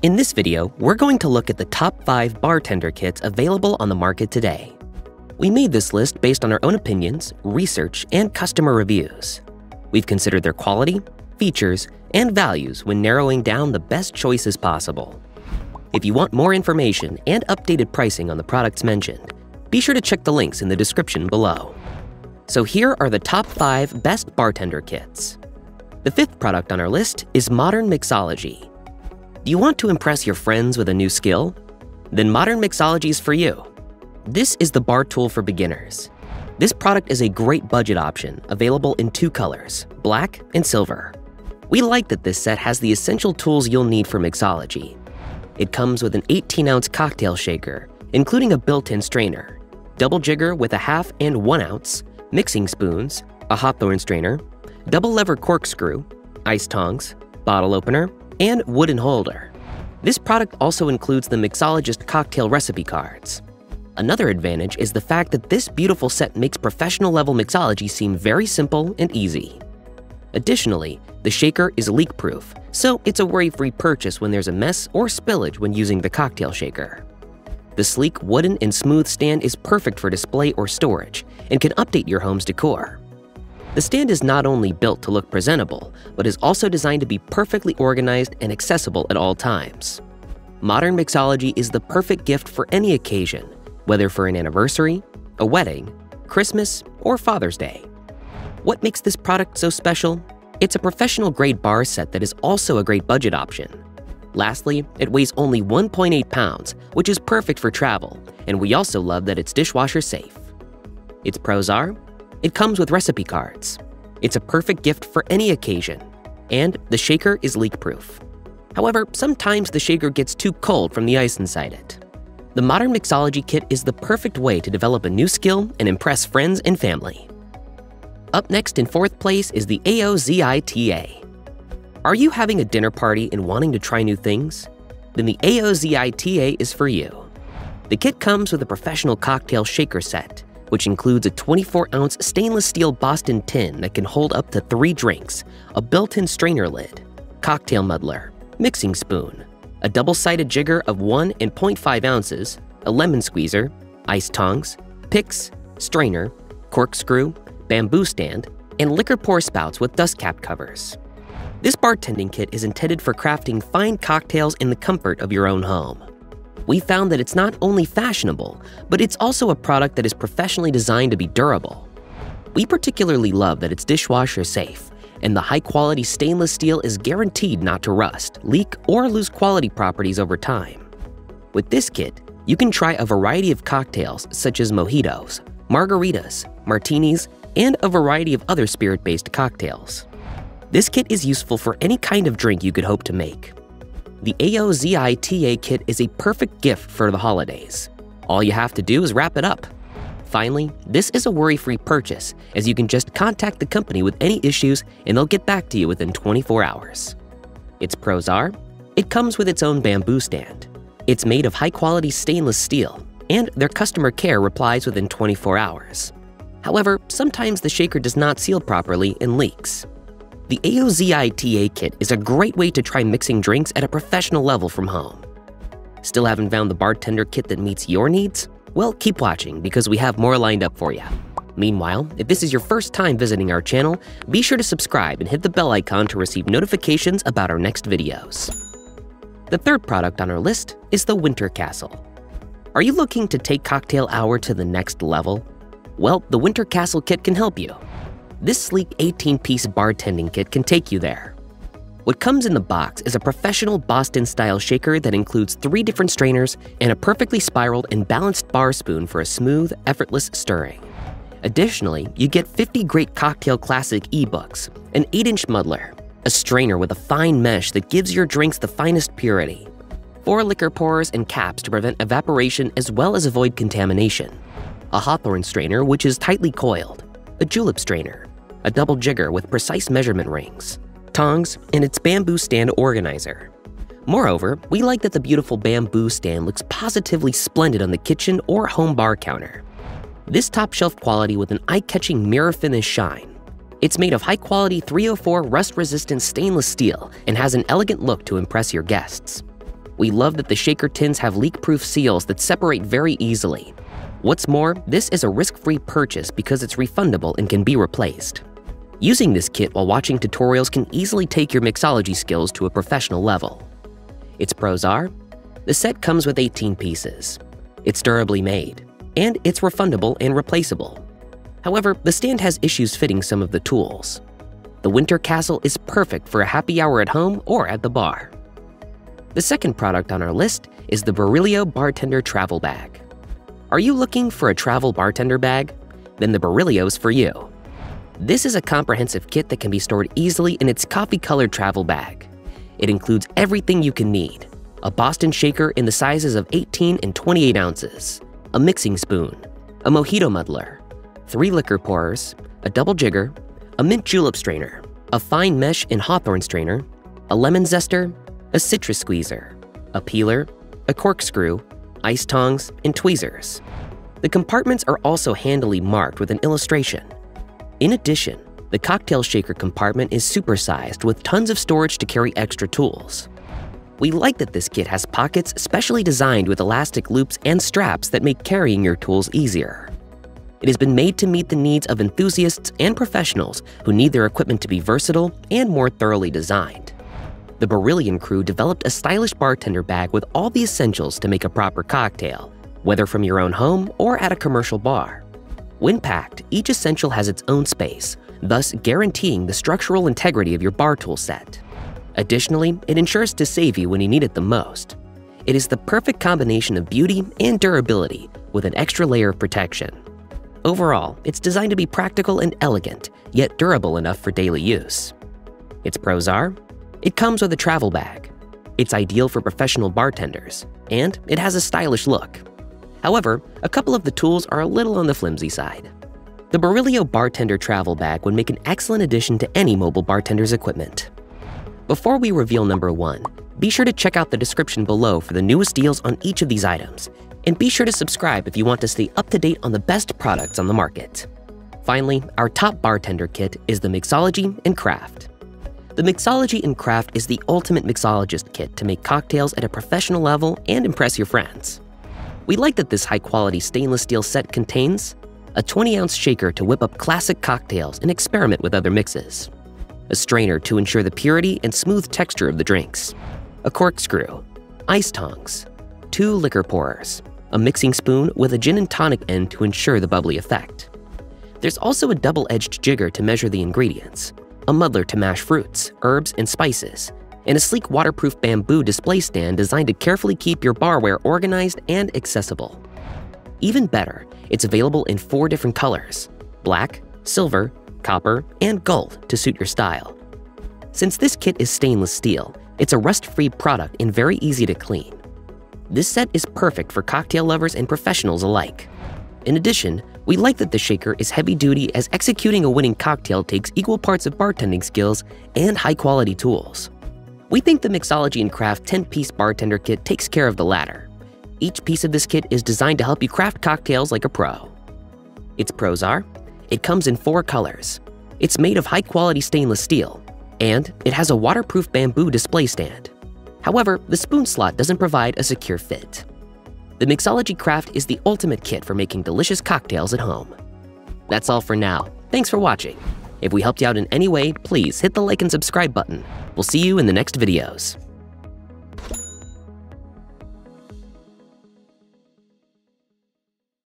In this video, we're going to look at the top 5 bartender kits available on the market today. We made this list based on our own opinions, research, and customer reviews. We've considered their quality, features, and values when narrowing down the best choices possible. If you want more information and updated pricing on the products mentioned, be sure to check the links in the description below. So here are the top 5 best bartender kits. The fifth product on our list is Modern Mixology. Do you want to impress your friends with a new skill? Then Modern Mixology is for you. This is the bar tool for beginners. This product is a great budget option, available in two colors, black and silver. We like that this set has the essential tools you'll need for mixology. It comes with an 18-ounce cocktail shaker, including a built-in strainer, double jigger with a half and one ounce, mixing spoons, a hawthorne strainer, double lever corkscrew, ice tongs, bottle opener, and wooden holder. This product also includes the mixologist cocktail recipe cards. Another advantage is the fact that this beautiful set makes professional level mixology seem very simple and easy. Additionally, the shaker is leak proof, so it's a worry free purchase when there's a mess or spillage when using the cocktail shaker. The sleek wooden and smooth stand is perfect for display or storage and can update your home's decor. The stand is not only built to look presentable, but is also designed to be perfectly organized and accessible at all times. Modern mixology is the perfect gift for any occasion, whether for an anniversary, a wedding, Christmas, or Father's Day. What makes this product so special? It's a professional grade bar set that is also a great budget option. Lastly, it weighs only 1.8 pounds, which is perfect for travel, and we also love that it's dishwasher safe. Its pros are it comes with recipe cards. It's a perfect gift for any occasion. And the shaker is leak proof. However, sometimes the shaker gets too cold from the ice inside it. The Modern Mixology Kit is the perfect way to develop a new skill and impress friends and family. Up next in fourth place is the AOZITA. Are you having a dinner party and wanting to try new things? Then the AOZITA is for you. The kit comes with a professional cocktail shaker set, which includes a 24 ounce stainless steel Boston tin that can hold up to three drinks, a built in strainer lid, cocktail muddler, mixing spoon, a double sided jigger of 1 and 0.5 ounces, a lemon squeezer, ice tongs, picks, strainer, corkscrew, bamboo stand, and liquor pour spouts with dust cap covers. This bartending kit is intended for crafting fine cocktails in the comfort of your own home we found that it's not only fashionable, but it's also a product that is professionally designed to be durable. We particularly love that it's dishwasher safe, and the high quality stainless steel is guaranteed not to rust, leak, or lose quality properties over time. With this kit, you can try a variety of cocktails such as mojitos, margaritas, martinis, and a variety of other spirit based cocktails. This kit is useful for any kind of drink you could hope to make. The AOZITA kit is a perfect gift for the holidays. All you have to do is wrap it up. Finally, this is a worry-free purchase, as you can just contact the company with any issues and they'll get back to you within 24 hours. Its pros are, it comes with its own bamboo stand. It's made of high-quality stainless steel, and their customer care replies within 24 hours. However, sometimes the shaker does not seal properly and leaks. The AOZITA kit is a great way to try mixing drinks at a professional level from home. Still haven't found the bartender kit that meets your needs? Well, keep watching because we have more lined up for you. Meanwhile, if this is your first time visiting our channel, be sure to subscribe and hit the bell icon to receive notifications about our next videos. The third product on our list is the Winter Castle. Are you looking to take cocktail hour to the next level? Well, the Winter Castle kit can help you. This sleek 18-piece bartending kit can take you there. What comes in the box is a professional Boston-style shaker that includes three different strainers and a perfectly spiraled and balanced bar spoon for a smooth, effortless stirring. Additionally, you get 50 great cocktail classic ebooks, an 8-inch muddler, a strainer with a fine mesh that gives your drinks the finest purity, four liquor pourers and caps to prevent evaporation as well as avoid contamination, a Hawthorne strainer which is tightly coiled, a julep strainer, a double jigger with precise measurement rings, tongs, and its bamboo stand organizer. Moreover, we like that the beautiful bamboo stand looks positively splendid on the kitchen or home bar counter. This top shelf quality with an eye-catching mirror finish shine. It's made of high-quality 304 rust-resistant stainless steel and has an elegant look to impress your guests. We love that the shaker tins have leak-proof seals that separate very easily. What's more, this is a risk-free purchase because it's refundable and can be replaced. Using this kit while watching tutorials can easily take your mixology skills to a professional level. Its pros are, the set comes with 18 pieces. It's durably made, and it's refundable and replaceable. However, the stand has issues fitting some of the tools. The Winter Castle is perfect for a happy hour at home or at the bar. The second product on our list is the Barillio Bartender Travel Bag. Are you looking for a travel bartender bag? Then the Barillio's for you. This is a comprehensive kit that can be stored easily in its coffee-colored travel bag. It includes everything you can need. A Boston shaker in the sizes of 18 and 28 ounces, a mixing spoon, a mojito muddler, three liquor pourers, a double jigger, a mint julep strainer, a fine mesh and hawthorn strainer, a lemon zester, a citrus squeezer, a peeler, a corkscrew, ice tongs, and tweezers. The compartments are also handily marked with an illustration. In addition, the cocktail shaker compartment is supersized with tons of storage to carry extra tools. We like that this kit has pockets specially designed with elastic loops and straps that make carrying your tools easier. It has been made to meet the needs of enthusiasts and professionals who need their equipment to be versatile and more thoroughly designed. The Barillio crew developed a stylish bartender bag with all the essentials to make a proper cocktail, whether from your own home or at a commercial bar. When packed, each essential has its own space, thus guaranteeing the structural integrity of your bar tool set. Additionally, it ensures to save you when you need it the most. It is the perfect combination of beauty and durability with an extra layer of protection. Overall, it's designed to be practical and elegant, yet durable enough for daily use. Its pros are, it comes with a travel bag. It's ideal for professional bartenders, and it has a stylish look. However, a couple of the tools are a little on the flimsy side. The Barillio Bartender Travel Bag would make an excellent addition to any mobile bartender's equipment. Before we reveal number one, be sure to check out the description below for the newest deals on each of these items and be sure to subscribe if you want to stay up to date on the best products on the market. Finally, our top bartender kit is the Mixology and Craft. The Mixology and Craft is the ultimate mixologist kit to make cocktails at a professional level and impress your friends. We like that this high-quality stainless steel set contains a 20-ounce shaker to whip up classic cocktails and experiment with other mixes, a strainer to ensure the purity and smooth texture of the drinks, a corkscrew, ice tongs, two liquor pourers, a mixing spoon with a gin and tonic end to ensure the bubbly effect. There's also a double-edged jigger to measure the ingredients, a muddler to mash fruits, herbs, and spices, and a sleek waterproof bamboo display stand designed to carefully keep your barware organized and accessible. Even better, it's available in four different colors, black, silver, copper, and gold to suit your style. Since this kit is stainless steel, it's a rust-free product and very easy to clean. This set is perfect for cocktail lovers and professionals alike. In addition, we like that the shaker is heavy duty as executing a winning cocktail takes equal parts of bartending skills and high quality tools. We think the Mixology and Craft 10 piece bartender kit takes care of the latter. Each piece of this kit is designed to help you craft cocktails like a pro. Its pros are it comes in four colors, it's made of high quality stainless steel, and it has a waterproof bamboo display stand. However, the spoon slot doesn't provide a secure fit. The Mixology Craft is the ultimate kit for making delicious cocktails at home. That's all for now. Thanks for watching. If we helped you out in any way, please hit the like and subscribe button. We'll see you in the next videos.